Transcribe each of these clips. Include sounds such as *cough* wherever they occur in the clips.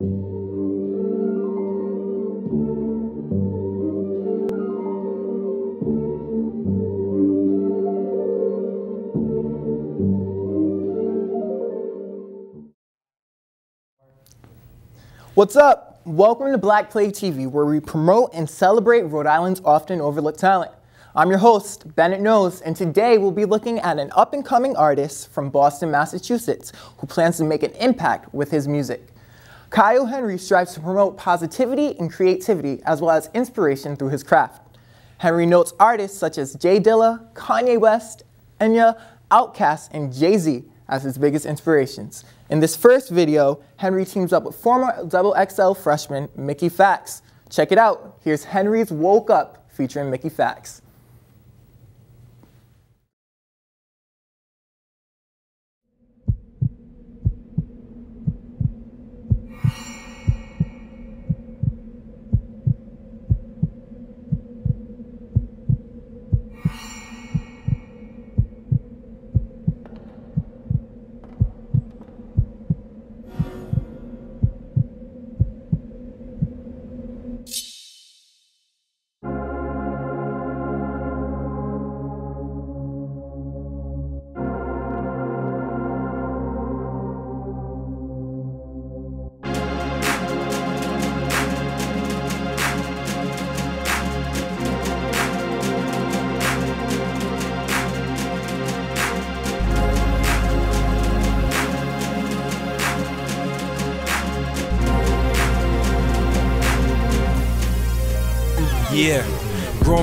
What's up? Welcome to Black Plague TV, where we promote and celebrate Rhode Island's often overlooked talent. I'm your host, Bennett Knows, and today we'll be looking at an up and coming artist from Boston, Massachusetts, who plans to make an impact with his music. Kyle Henry strives to promote positivity and creativity, as well as inspiration through his craft. Henry notes artists such as J Dilla, Kanye West, Enya, Outkast, and Jay Z as his biggest inspirations. In this first video, Henry teams up with former Double XL freshman Mickey Factz. Check it out. Here's Henry's Woke Up featuring Mickey Factz.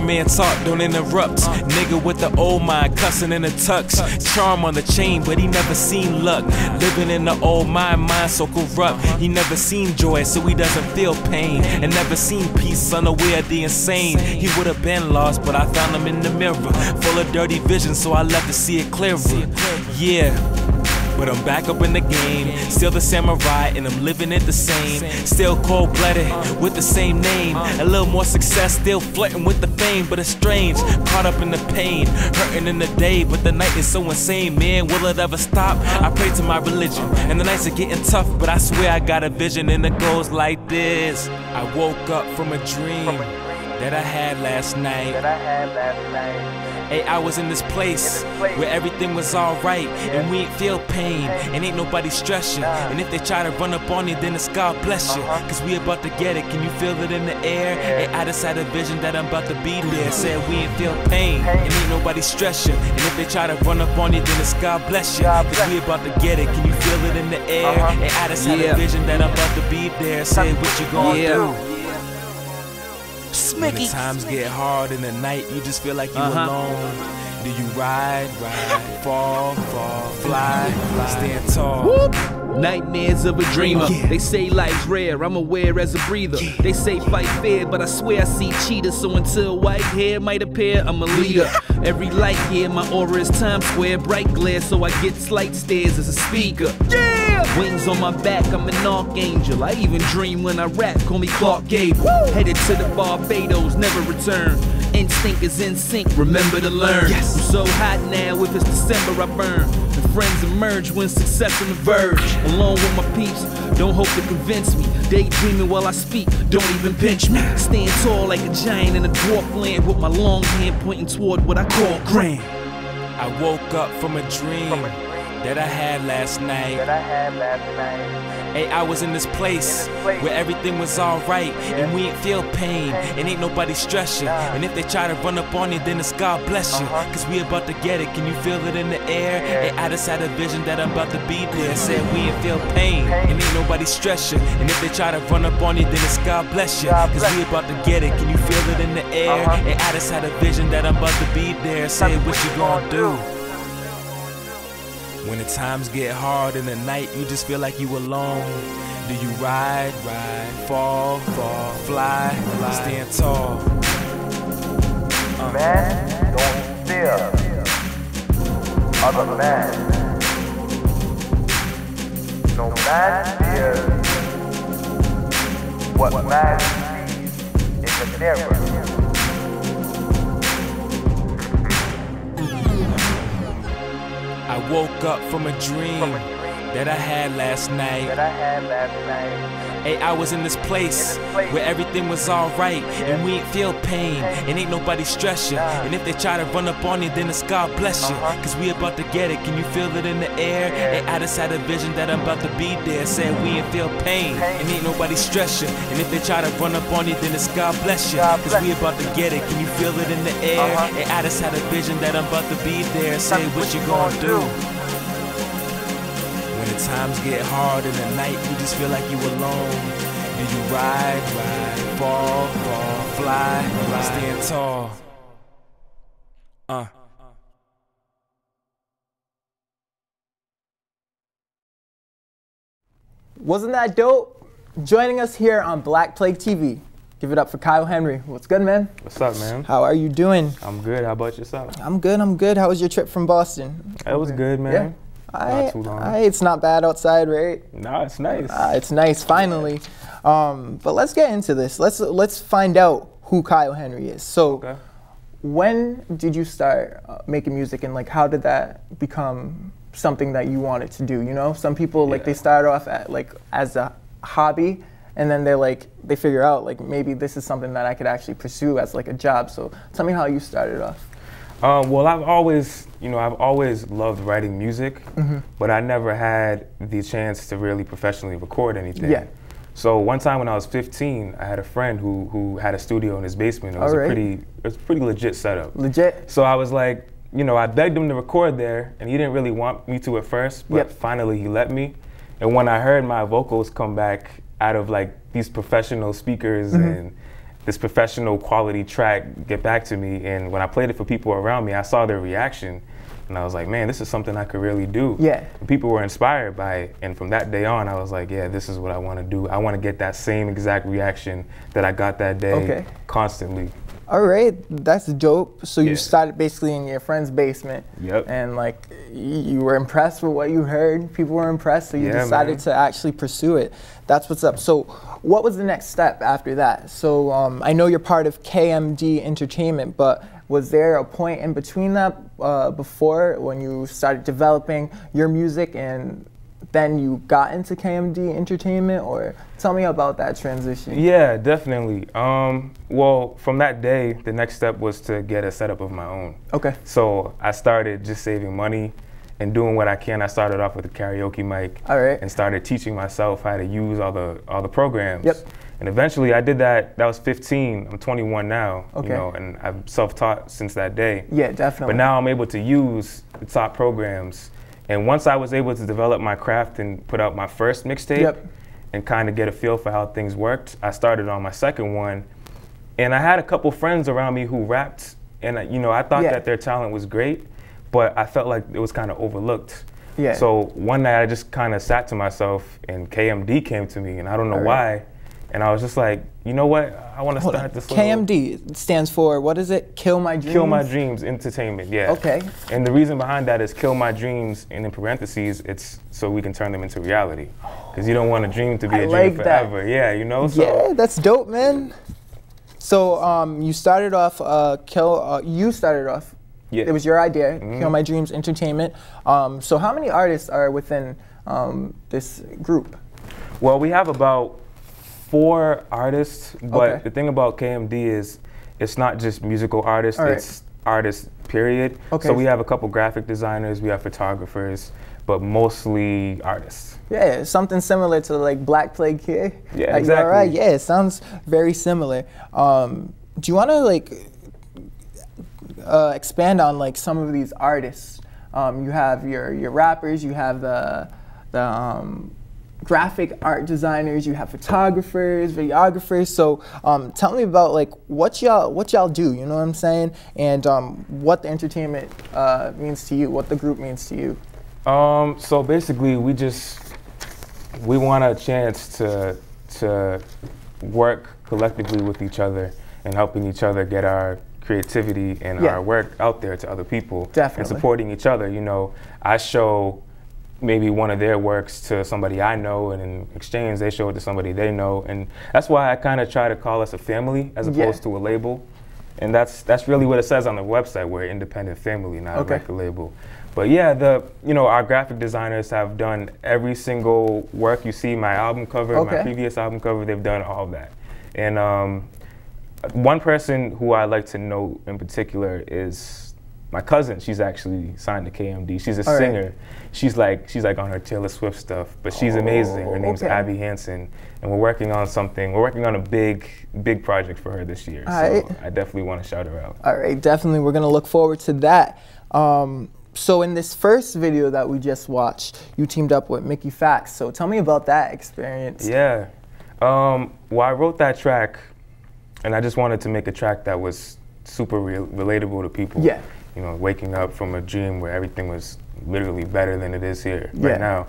Man talk, don't interrupt. Nigga with the old mind, cussing in the tux. Charm on the chain, but he never seen luck. Living in the old mind, mind so corrupt. He never seen joy, so he doesn't feel pain. And never seen peace, unaware of the insane. He would have been lost, but I found him in the mirror. Full of dirty vision, so I left to see it clearer. Yeah. But I'm back up in the game, still the samurai, and I'm living it the same. Still cold blooded with the same name. A little more success, still flirting with the fame, but it's strange. Caught up in the pain, hurting in the day, but the night is so insane, man. Will it ever stop? I pray to my religion, and the nights are getting tough, but I swear I got a vision, and it goes like this. I woke up from a dream that I had last night. Hey, I was in this place where everything was alright and we ain't feel pain and ain't nobody stress you. And if they try to run up on you, then it's God bless you. Cause we about to get it. Can you feel it in the air? Hey, I just had a vision that I'm about to be there. Said we ain't feel pain and ain't nobody stress you. And if they try to run up on you, then it's God bless you. Cause we about to get it. Can you feel it in the air? Hey, I just had a vision that I'm about to be there. Say what you gonna do. When the times get hard in the night, you just feel like you Uh-huh. alone. Do you ride, ride, fall, fall, fly, fly, stand tall? Nightmares of a dreamer. Yeah. They say life's rare, I'm aware as a breather. They say fight fair, but I swear I see cheaters. So until white hair might appear, I'm a leader. Every light here, my aura is Times Square, bright glare, so I get slight stares as a speaker. Yeah! Wings on my back, I'm an archangel. I even dream when I rap, call me Clark Gable. Headed to the Barbados, never return. Instinct is in sync, remember to learn. Yes. I'm so hot now, if it's December, I burn. And friends emerge when success on the verge. Along with my peeps, don't hope to convince me. Daydreaming while I speak, don't even pinch me. Stand tall like a giant in a dwarf land with my long hand pointing toward what I call grand. I woke up from a dream that I had last night. Hey, I was in this place where everything was alright and we ain't feel pain and ain't nobody stress you. And if they try to run up on you, then it's God bless you. Uh-huh. Cause we about to get it. Can you feel it in the air? Hey, I just had a vision that I'm about to be there. Said we ain't feel pain and ain't nobody stress you. And if they try to run up on you, then it's God bless you. Cause we about to get it. Can you feel it in the air? Uh-huh. Hey, I just had a vision that I'm about to be there. Say what you gonna do. When the times get hard in the night, you just feel like you alone. Do you ride, ride, fall, fall, fly, fly, stand tall? Uh. Man, don't fear other man. No man fears what man sees in the mirror. Woke up from a dream that I had last night. That I had last night. Hey, I was in this place, In this place. where everything was alright and we ain't feel pain and ain't nobody stress you. And if they try to run up on you, then it's God bless you. Uh-huh. Cause we about to get it. Can you feel it in the air? Hey, I just had a vision that I'm about to be there. Said we ain't feel pain Pain. and ain't nobody stress you. And if they try to run up on you, then it's God bless you. Cause we about to get it. Can you feel it in the air? Uh-huh. Hey, I just had a vision that I'm about to be there. Say what, you gonna, do? When the times get hard in the night, you just feel like you alone. Do you ride, ride, fall, fall, fly, fly, stand tall? Uh. Wasn't that dope? Joining us here on Black Plague TV. Give it up for Kyle Henry. What's good, man? What's up, man? How are you doing? I'm good. How about yourself? I'm good. I'm good. How was your trip from Boston? It was good, man. Yeah. I, too long. I, it's not bad outside, right? Nah, it's nice. Uh, it's nice, finally. Um, but let's get into this. Let's let's find out who Kyle Henry is. So, okay. when did you start uh, making music, and like, how did that become something that you wanted to do? You know, some people like they start off at like as a hobby, and then they're like they figure out like maybe this is something that I could actually pursue as like a job. So, tell me how you started off. Um, well, I've always, you know, I've always loved writing music, Mm-hmm. but I never had the chance to really professionally record anything. Yeah. So one time when I was 15, I had a friend who who had a studio in his basement. It was a pretty, it was a pretty legit setup. Legit. So I was like, you know, I begged him to record there, and he didn't really want me to at first, but Yep. finally he let me. And when I heard my vocals come back out of like these professional speakers Mm-hmm. and this professional quality track get back to me, and when I played it for people around me, I saw their reaction, and I was like, man, this is something I could really do. Yeah. And people were inspired by it, and from that day on, I was like, yeah, this is what I want to do. I want to get that same exact reaction that I got that day Okay. constantly. All right, that's dope. So you started basically in your friend's basement. Yep. And like you were impressed with what you heard. People were impressed, so you Yeah, decided man. to actually pursue it. That's what's up. So what was the next step after that? So um, I know you're part of KMD Entertainment, but was there a point in between that uh, before when you started developing your music and then you got into KMD Entertainment, or tell me about that transition? Yeah, definitely. Um, well, from that day, the next step was to get a setup of my own. Okay. So I started just saving money and doing what I can. I started off with a karaoke mic All right. and started teaching myself how to use all the all the programs. Yep. And eventually, I did that. That was 15. I'm 21 now. Okay. You know, and I've self-taught since that day. Yeah, definitely. But now I'm able to use the top programs. And once I was able to develop my craft and put out my first mixtape Yep. and kind of get a feel for how things worked, I started on my second one. And I had a couple friends around me who rapped, and I- you know, I thought Yeah. that their talent was great, but I felt like it was kind of overlooked. Yeah. So one night I just kind of sat to myself, and KMD came to me, and I don't know All why. And I was just like, you know what? I want to Hold start on. this. little- KMD stands for what is it? Kill my dreams. Kill My Dreams Entertainment, yeah. Okay. And the reason behind that is kill my dreams, and in parentheses, it's so we can turn them into reality. Because you don't want a dream to be I a dream like that. forever. Yeah, you know? So, Yeah, that's dope, man. So um, you started off uh, kill. Uh, you started off. Yeah. It was your idea. Mm-hmm. Kill my dreams entertainment. Um, so how many artists are within um, this group? Well, we have about four artists, but Okay. the thing about KMD is it's not just musical artists, right. it's artists, period. Okay. So we have a couple graphic designers, we have photographers, but mostly artists. Yeah, something similar to like Black Plague here. Yeah, exactly. all right? Yeah, it sounds very similar. Um, do you want to like uh, expand on like some of these artists? Um, you have your your rappers, you have the the um, graphic art designers, you have photographers, videographers. So um, tell me about like what y'all what y'all do. You know what I'm saying? And um, what the entertainment uh, means to you, what the group means to you. Um, so basically, we just we want a chance to to work collectively with each other and helping each other get our creativity and Yeah. our work out there to other people Definitely. and supporting each other. You know, I show maybe one of their works to somebody I know, and in exchange, they show it to somebody they know, and that's why I kind of try to call us a family as Yeah. opposed to a label. and that's that's really what it says on the website. We're independent family, not Okay. a record label. But yeah, the you know our graphic designers have done every single work you see. My album cover, Okay. my previous album cover, they've done all that. And um, one person who I like to note in particular is my cousin. She's actually signed to KMD. She's a All right. singer. She's like she's like on her Taylor Swift stuff, but she's amazing. Her name's Oh, okay. Abby Hansen, and we're working on something. We're working on a big big project for her this year. All so right. I definitely want to shout her out. All right, definitely. We're gonna look forward to that. Um, so in this first video that we just watched, you teamed up with Mickey Factz. So tell me about that experience. Yeah. Um, well, I wrote that track, and I just wanted to make a track that was super real relatable to people. Yeah. You know, waking up from a dream where everything was literally better than it is here Yeah. right now.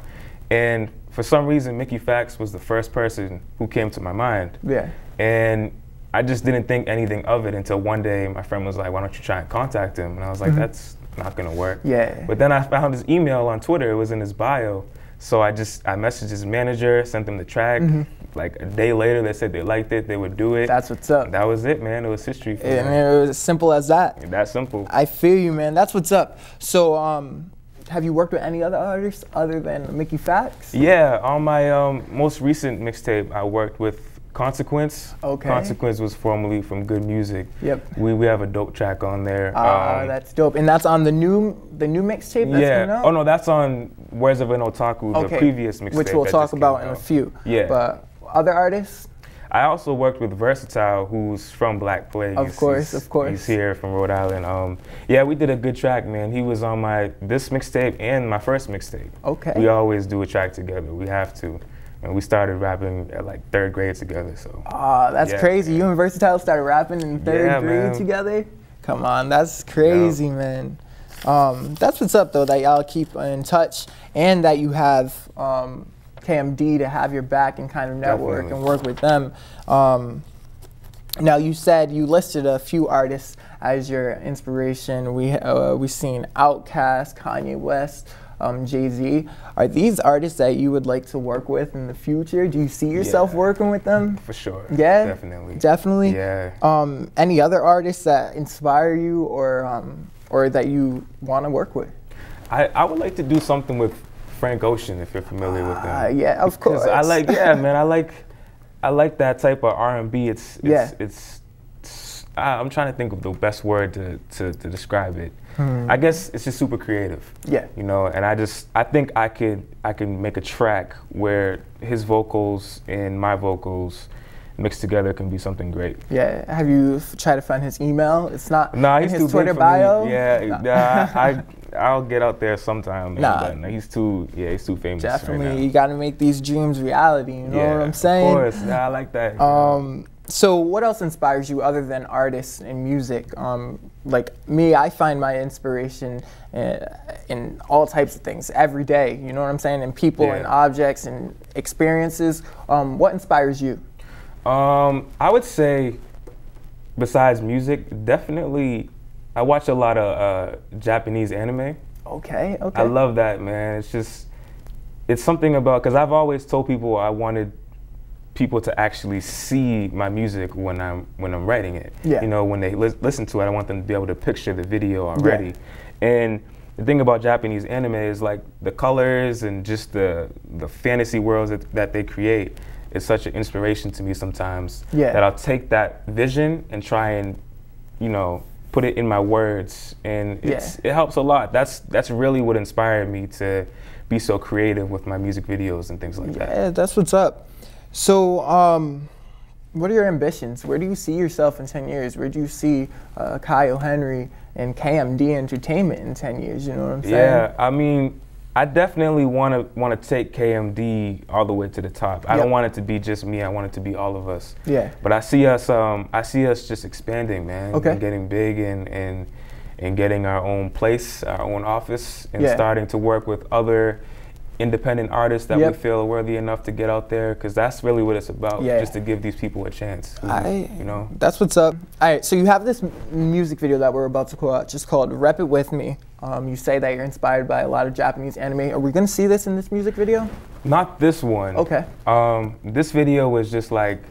And for some reason, Mickey Factz was the first person who came to my mind. Yeah. And I just didn't think anything of it until one day my friend was like, why don't you try and contact him? And I was like, mm-hmm. that's not gonna work. Yeah. But then I found his email on Twitter, it was in his bio. So I just, I messaged his manager, sent them the track. Mm-hmm. Like a day later, they said they liked it, they would do it. That's what's up. that was it, man. It was history for And it was as simple as that. That simple. I feel you, man. That's what's up. So, um, have you worked with any other artists other than Mickey Factz? Yeah, on my um, most recent mixtape, I worked with Consequence. Okay. Consequence was formerly from Good Music. Yep. We, we have a dope track on there. Ah, Um, that's dope. And that's on the new the new mixtape yeah. Oh no, that's on Words of an Otaku, the previous mixtape. Which we'll talk about in a few. Yeah. But other artists? I also worked with Versatile, who's from Black Plague. Of course, he's- of course. He's here from Rhode Island. Um, yeah, we did a good track, man. He was on my this mixtape and my first mixtape. Okay. We always do a track together. We have to. And we started rapping at like third grade together. So Ah, that's Yeah, crazy. yeah. You and Versatile started rapping in third Yeah, grade man. together? Come on, that's crazy, man. Um, that's what's up, though, that y'all keep in touch and that you have um, KMD to have your back and kind of network Definitely. and work with them. Um, now, you said you listed a few artists as your inspiration. We uh, we've seen Outkast, Kanye West, um, Jay Z. Are these artists that you would like to work with in the future? Do you see yourself Yeah. working with them? for sure. Yeah, Definitely. definitely. Yeah. Um, any other artists that inspire you or um, or that you want to work with? I, I would like to do something with Frank Ocean if you're familiar with him. Uh, yeah, of Because course. I like, yeah, man, I *laughs* like, I like that type of R and B. It's, it's, Yeah. it's, it's I'm trying to think of the best word to, to, to describe it. Hmm. I guess it's just super creative. Yeah. You know, and I just, I think I could, I can make a track where his vocals and my vocals mixed together can be something great. Yeah. Have you f- tried to find his email? It's not Nah, in he's his Twitter bio. me. Yeah, Nah. nah, I, *laughs* I'll get out there sometime. man, Nah. but no, he's too, yeah, he's too famous. Definitely, right now. you got to make these dreams reality. You know yeah, what I'm saying? Of course, yeah, I like that. Um, so what else inspires you other than artists and music? Um, like me, I find my inspiration uh, in all types of things every day. You know what I'm saying? In people and objects and experiences. Um, what inspires you? Um, I would say, besides music, definitely, I watch a lot of uh, Japanese anime. Okay, okay. I love that, man. It's just, it's something about because I've always told people I wanted people to actually see my music when I'm when I'm writing it. Yeah. You know, when they lis- listen to it, I want them to be able to picture the video already. Yeah. And the thing about Japanese anime is like the colors and just the the fantasy worlds that, that they create is such an inspiration to me sometimes Yeah. that I'll take that vision and try and you know put it in my words and it's it helps a lot that's that's really what inspired me to be so creative with my music videos and things like that Yeah, that's what's up. So, um, what are your ambitions? Where do you see yourself in 10 years? Where do you see uh, Kyle Henry and KMD Entertainment in 10 years? You know what I'm saying? Yeah, I mean, I definitely want to want to take KMD all the way to the top. I Yep. don't want it to be just me. I want it to be all of us. Yeah. But I see us. Um, I see us just expanding, man. Okay. And getting big and and and getting our own place, our own office, and Yeah. starting to work with other independent artists that Yep. we feel are worthy enough to get out there. Because that's really what it's about. Yeah. Just to give these people a chance. I, you know. That's what's up. All right, so you have this music video that we're about to go out, just called "Rep It With Me." Um, you say that you're inspired by a lot of Japanese anime. Are we gonna see this in this music video? Not this one. Okay. Um, this video was just like,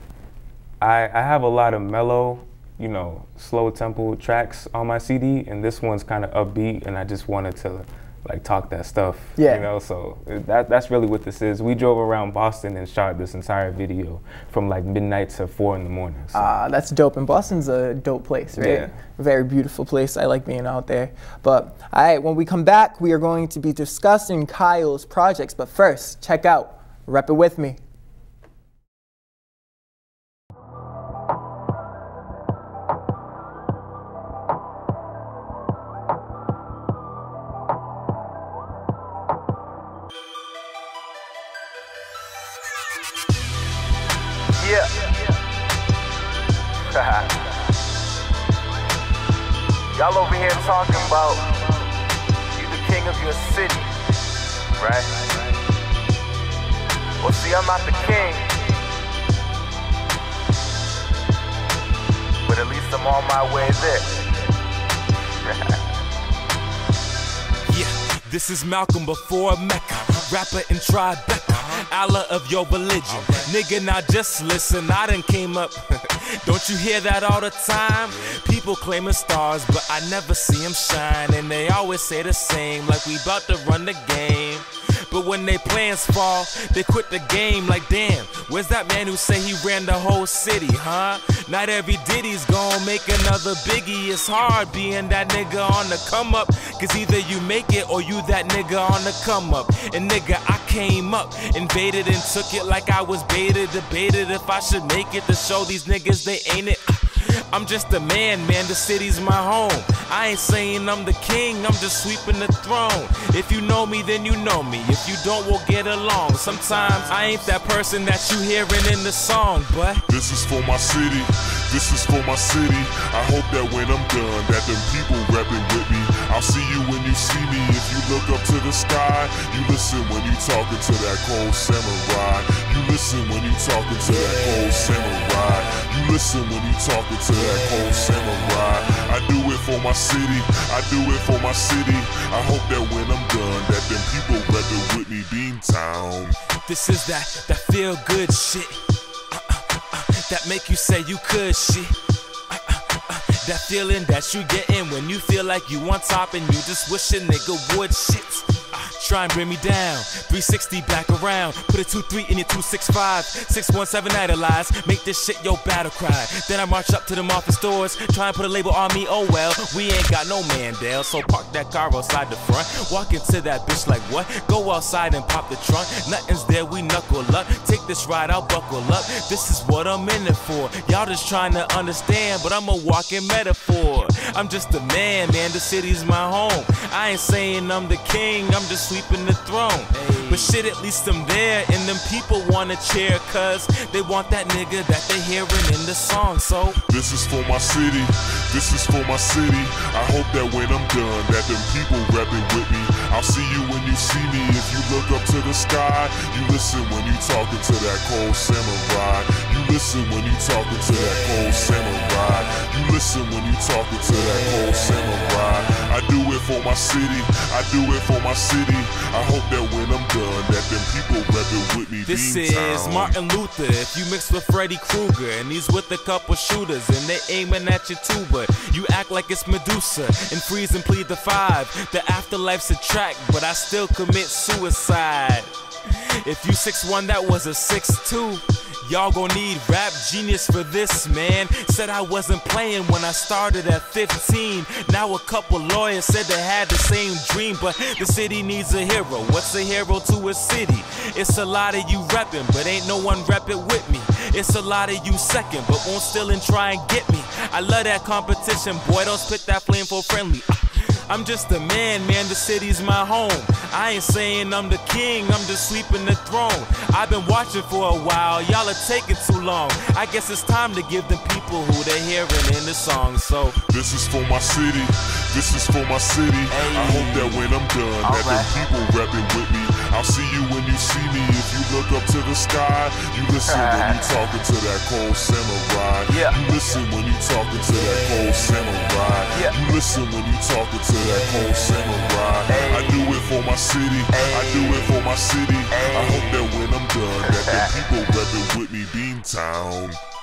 I, I have a lot of mellow you know, slow tempo tracks on my CD, and this one's kind of upbeat, and I just wanted to like talk that stuff. Yeah. You know, so that that's really what this is. We drove around Boston and shot this entire video from like midnight to four in the morning. So. Ah, that's dope. And Boston's a dope place, right? Yeah. Very beautiful place. I like being out there. But all right, when we come back, we are going to be discussing Kyle's projects. But first, check out Rep It With Me. Malcolm before Mecca, rapper in Tribeca. Allah of your religion. Nigga, now just listen, I done came up. *laughs* Don't you hear that all the time? People claiming stars, but I never see them shine. And they always say the same, like we about to run the game. But when they plans fall, they quit the game like damn. Where's that man who say he ran the whole city, huh? Not every ditty's gonna make another biggie. It's hard being that nigga on the come up. Cause either you make it or you that nigga on the come up. And nigga, I came up, invaded and took it like I was baited, debated if I should make it to show these niggas they ain't it. I'm just a man, man, the city's my home. I ain't saying I'm the king, I'm just sweeping the throne. If you know me, then you know me. If you don't, we'll get along. Sometimes I ain't that person that you hearing in the song, but This is for my city, this is for my city. I hope that when I'm done, that them people rapping. I'll see you when you see me. If you look up to the sky, you listen when you talking to that cold samurai. You listen when you talking to that cold samurai. You listen when you talking to that cold samurai. I do it for my city, I do it for my city. I hope that when I'm done, that them people rapping with me, Beantown. this is that that feel good shit. Uh, uh, uh, that make you say you could shit. That feeling that you getting when you feel like you on top and you just wish a nigga would shit. Try and bring me down. 360 back around. Put a 2-3 in your 265. 617 idolize. Make this shit your battle cry. Then I march up to them office doors. Try and put a label on me. Oh well, we ain't got no Mandel. So park that car outside the front. Walk into that bitch like what? Go outside and pop the trunk. Nothing's there, we knuckle up. Take this ride, I'll buckle up. This is what I'm in it for. Y'all just trying to understand, but I'm a walking metaphor. I'm just a man, man. The city's my home. I ain't saying I'm the king, I'm just sweeping the throne. But shit, at least I'm there, and them people wanna cheer, cause they want that nigga that they hearing in the song. So This is for my city, this is for my city. I hope that when I'm done, that them people rapping with me. I'll see you when you see me. If you look up to the sky, you listen when you talking to that cold samurai. You listen when you talking to that cold samurai. You listen when you talking to that cold samurai. I do it for my city, I do it for my city. I hope that when I'm done, that them people rapping with me. This is Martin Luther. If you mix with Freddy Krueger, and he's with a couple shooters, and they aiming at you too, but you act like it's Medusa and freeze and plead the five. The afterlife's a track, but I still commit suicide. If you 6'1, that was a 6'2. Y'all gon' need rap genius for this, man. Said I wasn't playing when I started at 15. Now a couple lawyers said they had the same dream, but the city needs a hero. What's a hero to a city? It's a lot of you reppin', but ain't no one reppin' with me. It's a lot of you second, but won't still and try and get me. I love that competition, boy. Don't spit that flame for friendly. I'm just a man, man, the city's my home. I ain't saying I'm the king, I'm just sweeping the throne. I've been watching for a while, y'all are taking too long. I guess it's time to give the people who they're hearing in the song. So, This is for my city. This is for my city. I hope that when I'm done, that them people rapping with me. I'll see you you see me. If you look up to the sky, you listen when you *laughs* talking to that cold samurai. Yeah. You listen when you talking to that cold samurai. Yeah. You listen when you talking to that cold samurai. I do it for my city. I do it for my city. I hope that when I'm done, that them *laughs* people rapping with me, Beantown.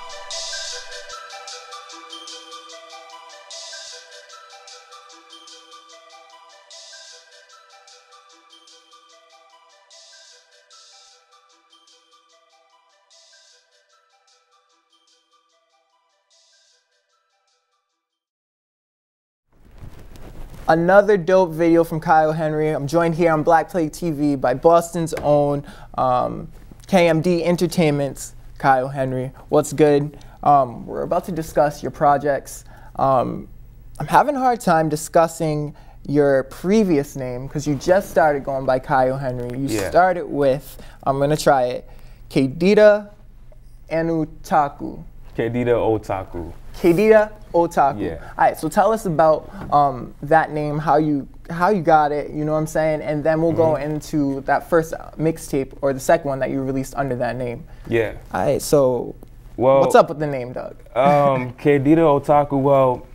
Another dope video from Kyle Henry. I'm joined here on Black Plague TV by Boston's own um, KMD Entertainment's Kyle Henry. What's good? Um, we're about to discuss your projects. Um, I'm having a hard time discussing your previous name because you just started going by Kyle Henry. You Yeah. started with, I'm gonna try it, Kedita Anutaku. Kedita Otaku. Kedita Otaku. Yeah. All right, so tell us about um, that name, how you how you got it, you know what I'm saying, and then we'll go Mm-hmm. into that first mixtape or the second one that you released under that name. Yeah. All right, so Well, what's up with the name, Doug? um, *laughs* Kedita Otaku. Well,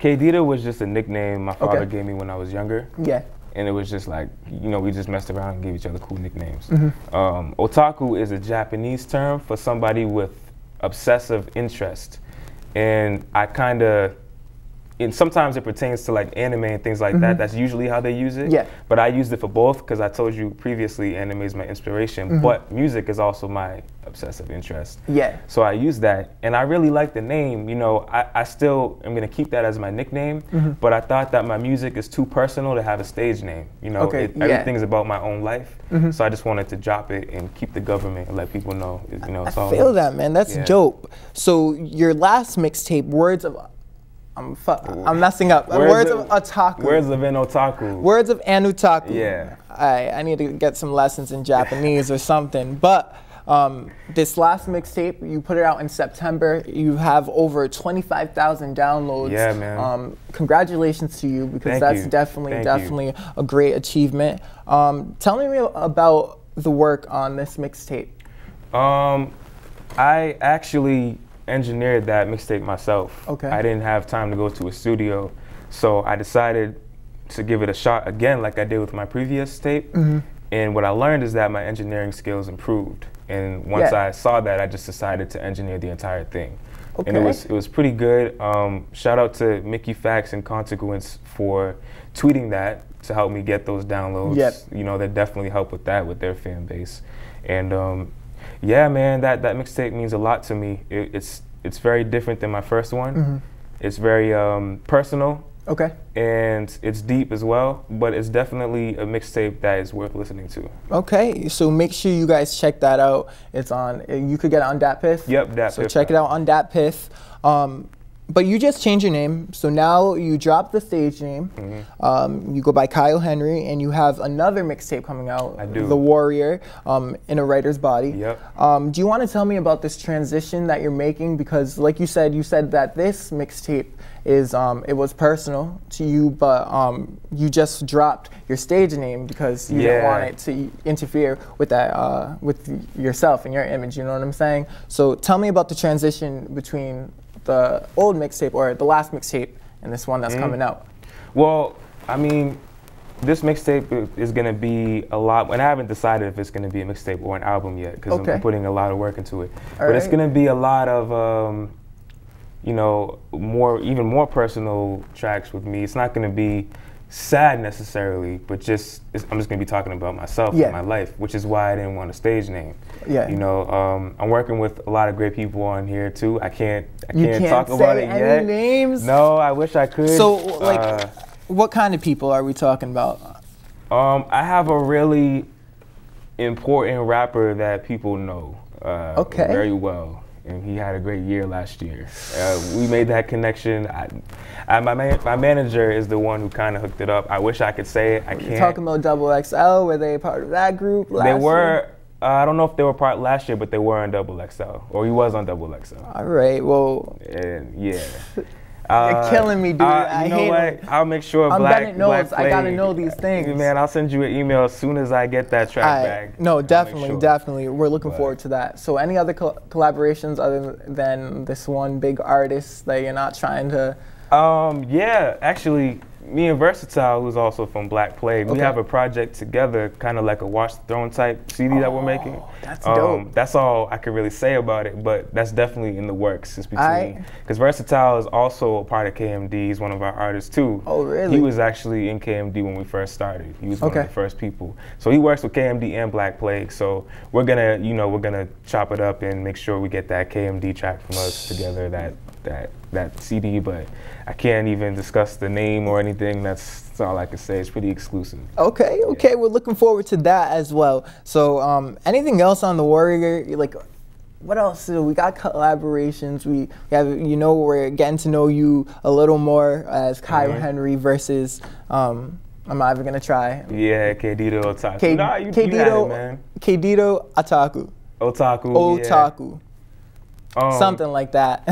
Kedita was just a nickname my father Okay. gave me when I was younger. Yeah. and it was just like you know we just messed around and gave each other cool nicknames. Mm-hmm. Um, otaku is a Japanese term for somebody with obsessive interest, and I kind of. And sometimes it pertains to like anime and things like that. That's usually how they use it. Mm-hmm. Yeah. But I used it for both because I told you previously anime is my inspiration, Mm-hmm. but music is also my obsessive interest. Yeah. So I use that, and I really like the name. You know, I, I still am gonna keep that as my nickname, Mm-hmm. but I thought that my music is too personal to have a stage name. You know, Okay, it, yeah. Mm-hmm. everything's about my own life, so I just wanted to drop it and keep the government and let people know. You know, it's all. I feel that, man. That's Yeah. dope. So your last mixtape, Words of, I'm fu- I'm messing up. Words Words, of- of, Otaku. Words of an otaku. Words of Anutaku. Yeah. I I need to get some lessons in Japanese or something. But um, this last mixtape, you put it out in September. You have over 25,000 downloads. Yeah, man. Um, congratulations to you because Thank that's you. definitely, Thank you. definitely a great achievement. Um, tell me about the work on this mixtape. Um, I actually engineered that mixtape myself. Okay. I didn't have time to go to a studio, so I decided to give it a shot again, like I did with my previous tape. Mm-hmm. And what I learned is that my engineering skills improved. And once Yeah. I saw that, I just decided to engineer the entire thing. Okay. And it was it was pretty good. Um, shout out to Mickey Factz and Consequence for tweeting that to help me get those downloads. Yep. You know, they definitely help with that with their fan base. And um, yeah, man, that that mixtape means a lot to me. It, it's it's very different than my first one. Mm-hmm. It's very um, personal Okay. and it's deep as well. But it's definitely a mixtape that is worth listening to. Okay, so make sure you guys check that out. It's on. You could get it on DatPiff. Yep, Dat So Piff. check it out on DatPiff. Um, but you just changed your name, so now you drop the stage name. Mm-hmm. Um, you go by Kyle Henry, and you have another mixtape coming out. I do. The Warrior, um, in a writer's body. Yep. Um, do you want to tell me about this transition that you're making? Because, like you said, you said that this mixtape is um, it was personal to you, but um, you just dropped your stage name because you didn't want it to interfere with that uh, with yourself and your image. You know what I'm saying? So tell me about the transition between the old mixtape or the last mixtape and this one that's coming out. Well, I mean, this mixtape is gonna be a lot, and I haven't decided if it's gonna be a mixtape or an album yet because Okay. I'm putting a lot of work into it. All but it's gonna be a lot of, um, you know, more, even more personal tracks with me. It's not gonna be sad necessarily, but just it's, I'm just gonna be talking about myself Yeah. and my life, which is why I didn't want a stage name. Yeah. You know, um, I'm working with a lot of great people on here too. I can't, I can't, can't talk about it any yet. names? No, I wish I could. So like, Uh, what kind of people are we talking about? Um, I have a really important rapper that people know uh, Okay. very well, and he had a great year last year. Uh, we made that connection. I, I, my man, my manager is the one who kind of hooked it up. I wish I could say it. I You're talking about Double XL. Were they part of that group? Last they were. Uh, I don't know if they were part last year, but they were on Double XL, or he was on Double XL. All right. Well, And yeah. *laughs* You're killing me, dude. uh, I you know hate what? it. I'll make sure I'm Black Bennett knows. Black I gotta know these things. Man, I'll send you an email as soon as I get that track I- back. no, definitely, sure. definitely. We're looking But- forward to that. So, any other col- collaborations other than this one big artist that you're not trying to? Um, yeah, actually, me and Versatile, who's also from Black Plague, we have a project together, kind of like a Watch the Throne type CD that we're making. Oh, that's um, dope. That's all I can really say about it, but that's definitely in the works. It's between because Versatile is also a part of KMD. He's one of our artists too. Oh, really? He was actually in KMD when we first started. He was one of the first people. So he works with KMD and Black Plague. So we're gonna, you know, we're gonna chop it up and make sure we get that KMD track from us together. That that that CD, but I can't even discuss the name or anything. That's, that's all I can say. It's pretty exclusive. Okay, okay, we're looking forward to that as well. So, um, anything else on the Warrior? Like, what else? We got collaborations. We have, you know, we're getting to know you a little more as Kyle Mhm. Henry versus. Um, I'm not even gonna try. Yeah, Kedito Otaku. K- nah, you, you Kedito, it, man. Kedito Otaku. Otaku. yeah. Um, Something like that.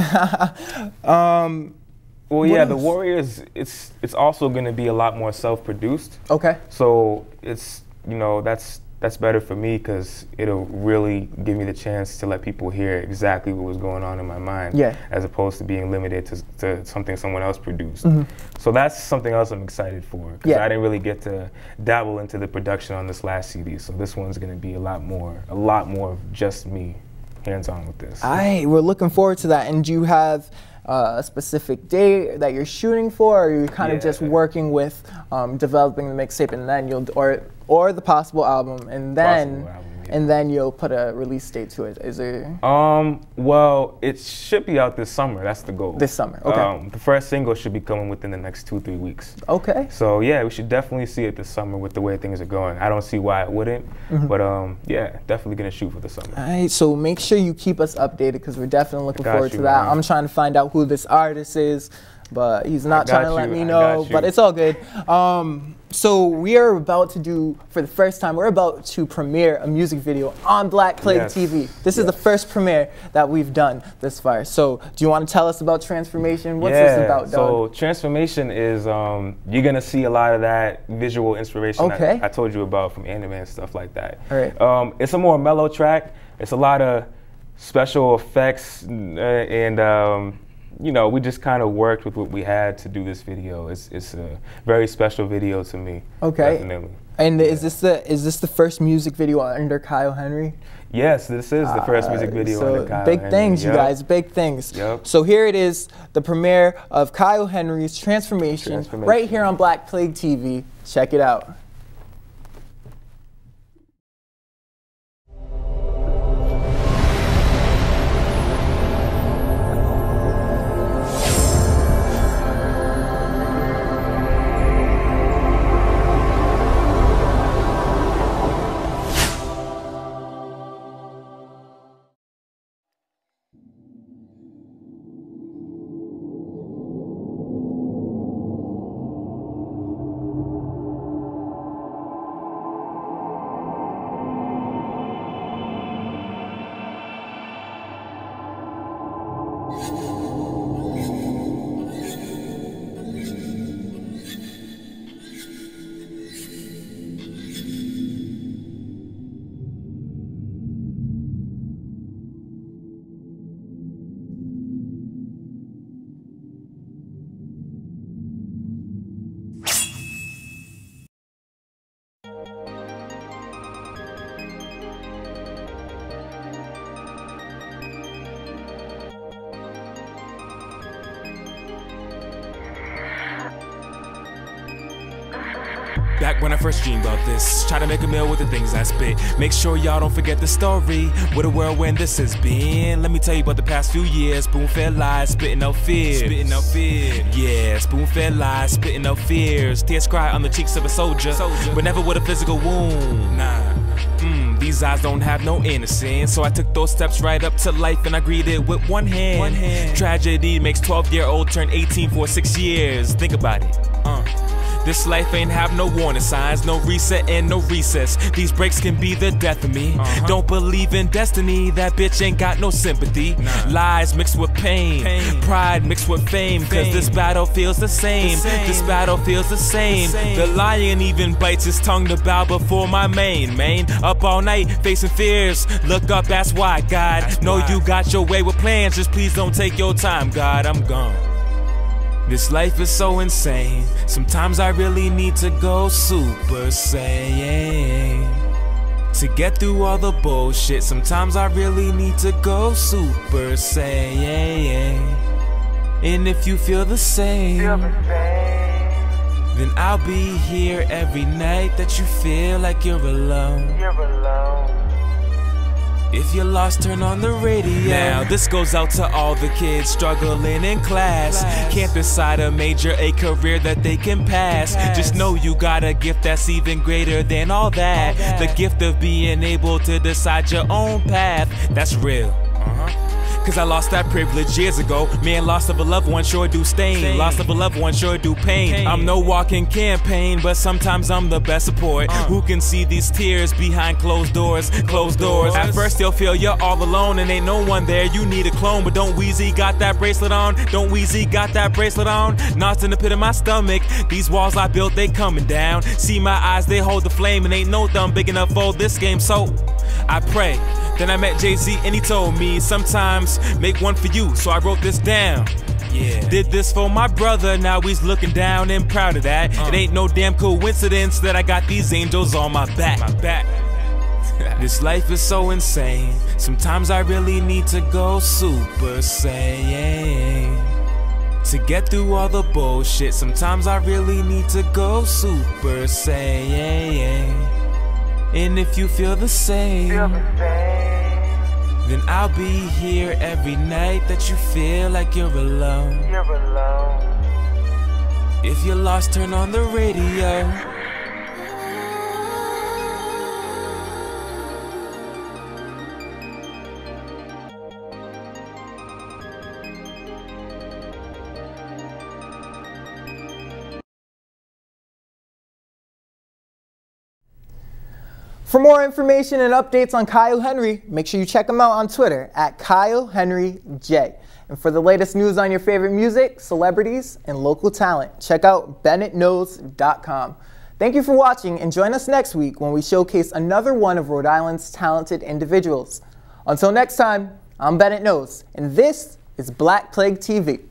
*laughs* um, Well, yeah, the? Warriors. It's it's also going to be a lot more self-produced. okay. So it's you know that's that's better for me because it'll really give me the chance to let people hear exactly what was going on in my mind. Yeah. As opposed to being limited to, to something someone else produced. Mm-hmm. So that's something else I'm excited for because Yeah. I didn't really get to dabble into the production on this last CD. So this one's going to be a lot more, a lot more of just me, hands on with this. Aye, we're looking forward to that. And do you have uh, a specific day that you're shooting for, or are you kind of just working with um, developing the mixtape, and then you'll or or the possible album, and then Possible album, yeah. And then you'll put a release date to it? Is there Um, well, it should be out this summer. That's the goal. This summer, okay. Um, the first single should be coming within the next two, three weeks. okay? So yeah, we should definitely see it this summer with the way things are going. I don't see why it wouldn't, Mm-hmm. but um, yeah, definitely gonna shoot for the summer. All right, so make sure you keep us updated because we're definitely looking forward you, to that. man. I'm trying to find out who this artist is, but he's not trying to let me know. But it's all good. Um, so we are about to do, for the first time, we're about to premiere a music video on Black Plague Yes. TV. This is the first premiere that we've done this far. So do you want to tell us about Transformation? What's yeah, this about, so transformation is um, you're gonna see a lot of that visual inspiration that Okay. I told you about from anime and stuff like that. Alright. Um, it's a more mellow track. It's a lot of special effects uh, and um, you know we just kind of worked with what we had to do this video. It's it's a very special video to me. Okay. Definitely. And is this the is this the first music video under Kyle Henry? Yes, this is the first music Uh, video so under Kyle big Henry. things, you guys, big things. Yup. So here it is, the premiere of Kyle Henry's Transformation, Transformation. right here on Black Plague TV. Check it out. When I first dreamed about this, try to make a meal with the things I spit. Make sure y'all don't forget the story. What a whirlwind this has been. Let me tell you about the past few years. Spoon fed lies, spitting out fear. Spitting out fear. Yeah, spoon fed lies, spitting out fears. Tears cry on the cheeks of a soldier, but never with a physical wound. Nah. Mm, these eyes don't have no innocence. So I took those steps right up to life and I greeted with one hand. One hand. Tragedy makes 12 year old turn 18 for six years. Think about it. Uh. This life ain't have no warning signs, no reset and no recess. These breaks can be the death of me. Uh-huh. Don't believe in destiny, that bitch ain't got no sympathy. Lies mixed with pain, Pain. pride mixed with fame. Cause this battle feels the same. The same. This battle feels the same. same. The lion even bites his tongue to bow before my mane. Main up all night, facing fears. Look up, that's why, God. know why. you got your way with plans, just please don't take your time, God. I'm gone. This life is so insane. Sometimes I really need to go super saiyan. To get through all the bullshit, sometimes I really need to go super saiyan. And if you feel the same, then I'll be here every night that you feel like you're alone. you're alone. If you're lost, turn on the radio. Now, this goes out to all the kids struggling in class. Can't decide a major, a career that they can pass. Just know you got a gift that's even greater than all that. The gift of being able to decide your own path. That's real. Cause I lost that privilege years ago. Man, loss of a loved one sure do stain. Loss of a loved one sure do pain. I'm no walking campaign, but sometimes I'm the best support. Who can see these tears behind closed doors? Closed doors. At first, they'll feel you're all alone and ain't no one there. You need a clone, but don't Weezy got that bracelet on? Don't Weezy got that bracelet on? Knots in the pit of my stomach. These walls I built, they coming down. See my eyes, they hold the flame, and ain't no thumb big enough for this game. So I pray. Then I met Jay Z and he told me sometimes make one for you. So I wrote this down. Yeah. Did this for my brother, now he's looking down and proud of that. It uh. ain't no damn coincidence that I got these angels on my back. My back. *laughs* this life is so insane. Sometimes I really need to go super saiyan. To get through all the bullshit, sometimes I really need to go super saiyan. And if you feel the same, then I'll be here every night that you feel like you're alone. You're alone. If you're lost, turn on the radio. For more information and updates on Kyle Henry, make sure you check him out on Twitter at Kyle Henry J. And for the latest news on your favorite music, celebrities, and local talent, check out BennettKnows.com. Thank you for watching and join us next week when we showcase another one of Rhode Island's talented individuals. Until next time, I'm Bennett Knows, and this is Black Plague TV.